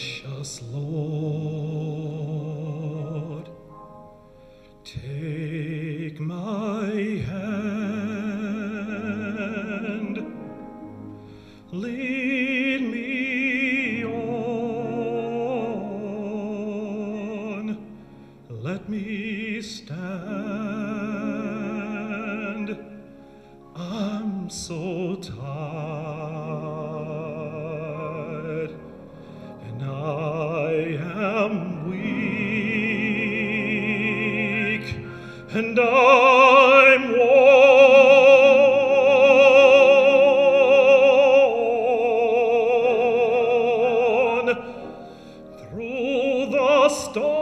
Precious Lord, take my hand, and I'm worn through the storm,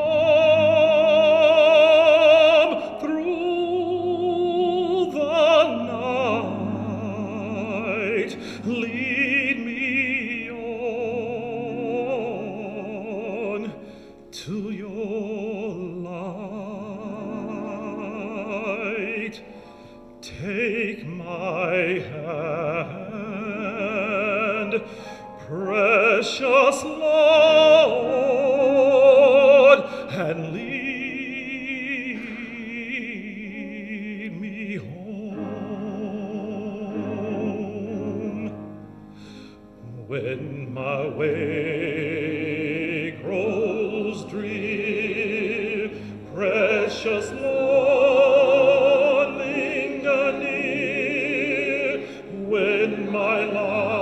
through the night. Lead me on to your my hand, precious Lord, and lead me home. When my way grows drear, precious Lord, when my life.